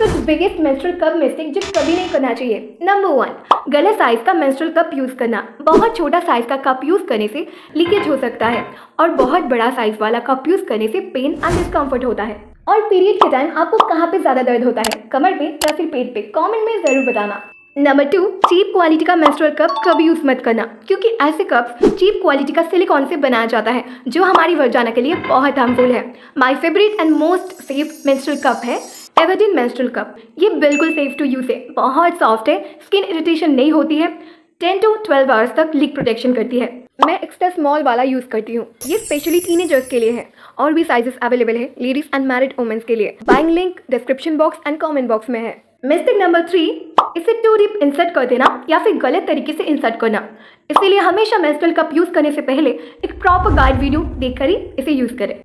तो biggest menstrual cup mistake जो कभी नहीं करना चाहिए। नंबर वन गलत साइज़ का मेंस्ट्रुअल कप यूज़ करना। बहुत छोटा साइज़ का कप यूज़ करने से लीकेज हो सकता है और बहुत बड़ा साइज़ वाला कप यूज़ करने से पेन एंड डिस्कम्फर्ट होता है। और पीरियड के टाइम आपको कहाँ पे ज़्यादा दर्द होता है? कमर पे या फिर पेट पे? कमेंट में ज़रूर बताना। नंबर टू चीप क्वालिटी का मेंस्ट्रुअल कप कभी यूज़ मत करना। क्योंकि ऐसे कप्स चीप क्वालिटी का सिलिकॉन से बनाया जाता है, जो हमारी वर्जाना के लिए बहुत हार्मफुल है। My favourite and most safe menstrual cup है एवर्डिन मेंस्ट्रुअल कप ये बिल्कुल सेफ़ टू यूज़ है। बहुत सॉफ्ट है। स्किन इरिटेशन नहीं होती है। टेन टू ट्वेल्व आवर्स तक लीक प्रोटेक्शन करती है। मैं एक्स्ट्रा स्मॉल वाला यूज़ करती हूँ। ये स्पेशली टीनेजर्स के लिए है। और भी साइजेस अवेलेबल है। लेडीज़ एंड मैरिड वुमेंस के लिए। Buying link description box and comment box में है। मिस्टेक नंबर थ्री इसे टू डिप इंसर्ट कर देना या फिर गलत तरीके से इंसर्ट करना। इसीलिए हमेशा मेंस्ट्रुअल कप यूज़ करने से पहले एक प्रॉपर गाइड वीडियो देखकर ही इसे यूज़ करें।